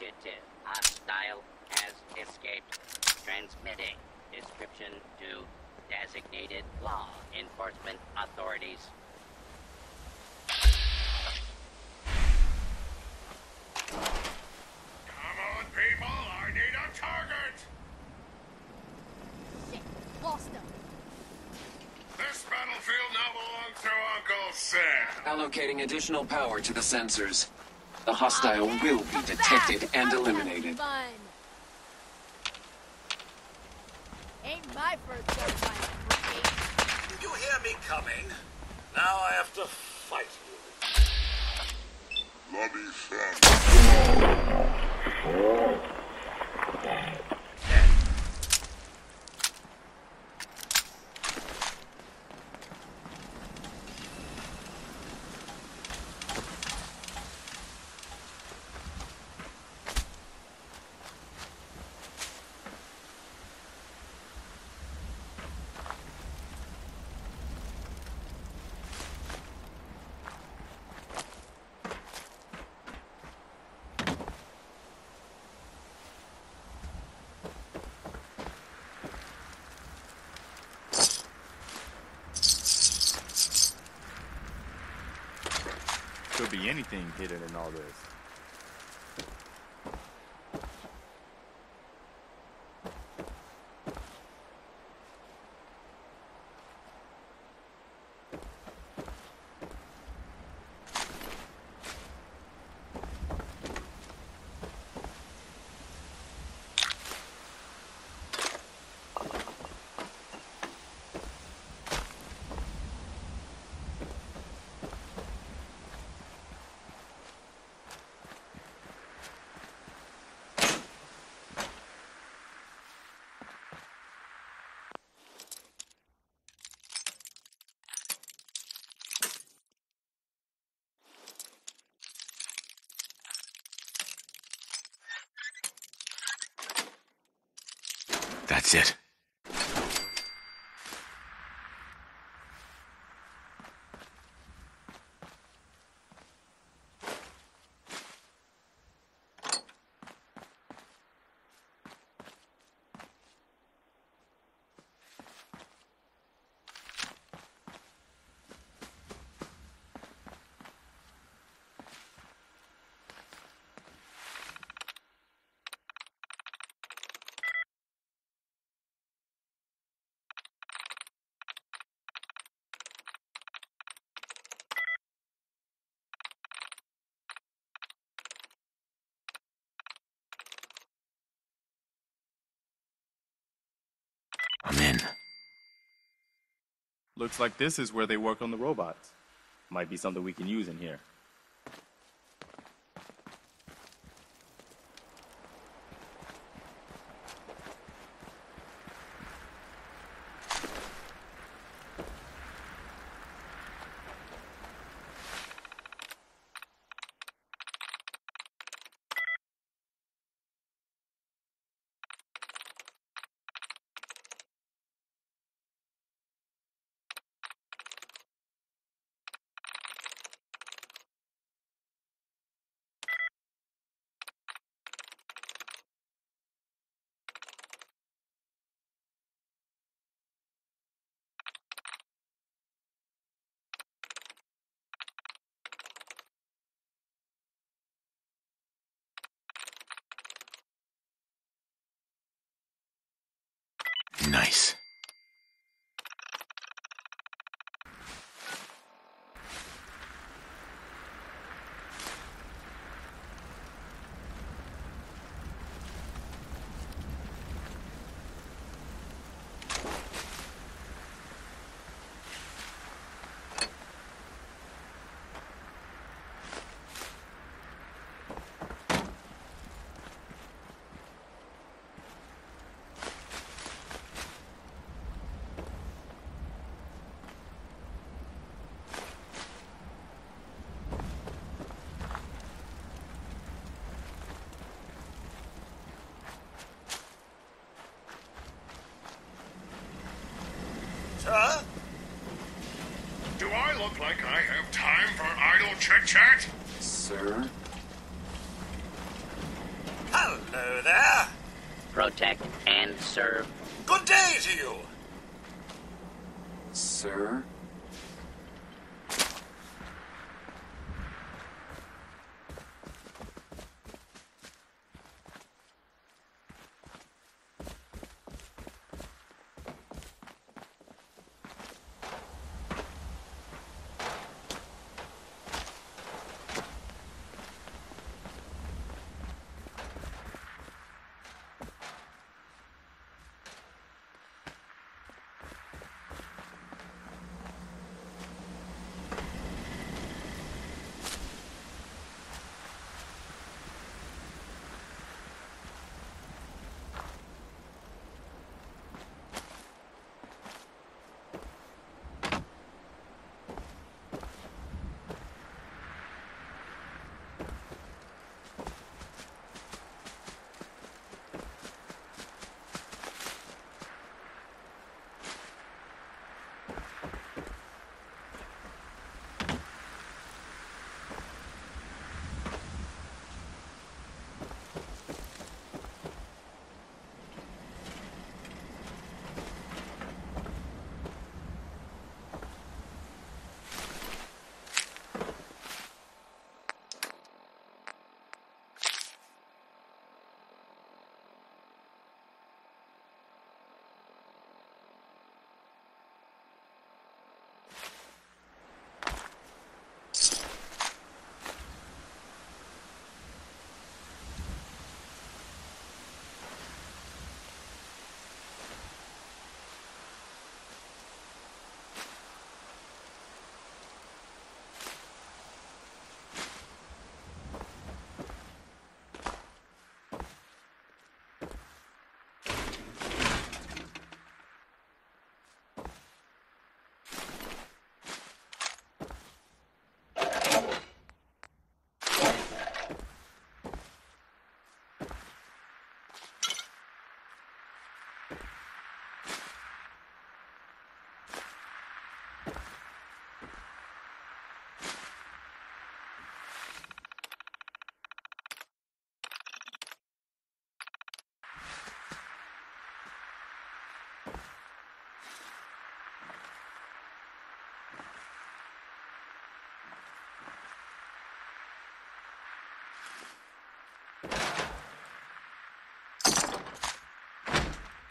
Fugitive. Hostile has escaped. Transmitting. Description to designated law enforcement authorities. Come on, people! I need a target! Shit, lost him. This battlefield now belongs to Uncle Sam. Allocating additional power to the sensors. The hostile will be detected and eliminated. Ain't my first gunfight, Ricky. You hear me coming? Now I have to fight you. Bloody Sam. Could be anything hidden in all this. That's it. I'm in. Looks like this is where they work on the robots. Might be something we can use in here. Nice. Sir? Do I look like I have time for idle chit chat? Sir? Hello there. Protect and serve. Good day to you. Sir?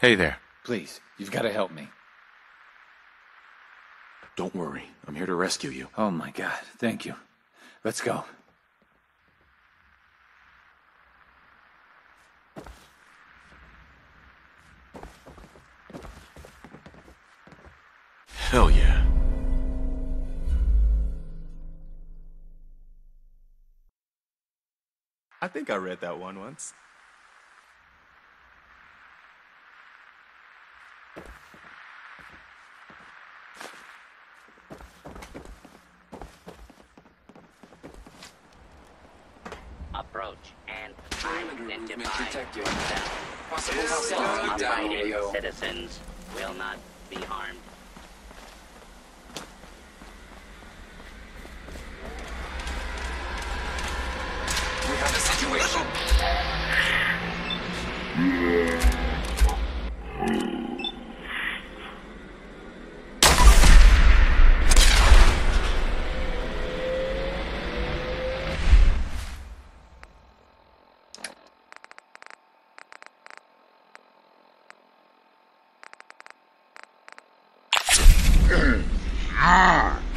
Hey there. Please, you've got to help me. Don't worry. I'm here to rescue you. Oh my god, thank you. Let's go. Hell yeah. I think I read that one once. Approach and identify yourself. Possible hostile down, Abiding citizens will not be harmed. 二